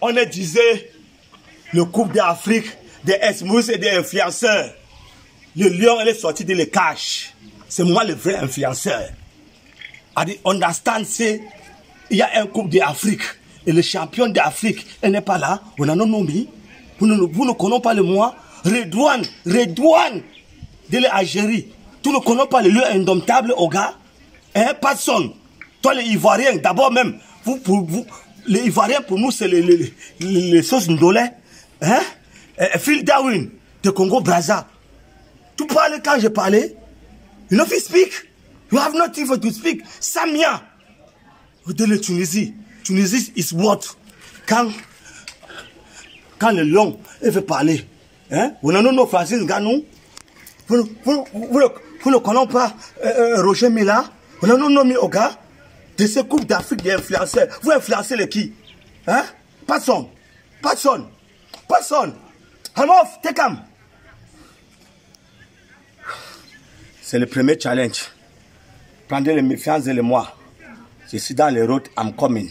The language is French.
on est disait le Coupe d'Afrique des esmous et des influenceurs. Le lion, est sorti de les caches. C'est moi le vrai influenceur. I understand, c'est il y a un Coupe d'Afrique et le champion d'Afrique, elle n'est pas là. On a non nommé. Vous ne, vous ne connaissez pas le moi. Redouane, Redouane de l'Algérie. Tu ne connais pas le lieu indomptable au gars. Hein, personne. Toi, les Ivoiriens, d'abord même, vous, vous, les Ivoiriens, pour nous, c'est les, les, les, sauces ndolé. Hein? Eh, Phil Darwin, de Congo-Brazza. Tu parlais quand je parlais? You know if you speak? You have nothing for to speak. Samia. De la Tunisie. Tunisie is what? Quand, quand le lion, il veut parler. Hein? Vous n'avez pas Francis Ganou? Vous, vous, vous, ne connaissez pas euh, euh, Roger Mila? Vous n'avez pas nommé au gars? De ces coupes d'Afrique des influenceurs. Vous influencez les qui? Hein? Personne. Personne. Personne. I'm off. Take him. C'est le premier challenge. Prendez les méfiances et les moi. Je suis dans les routes, I'm coming.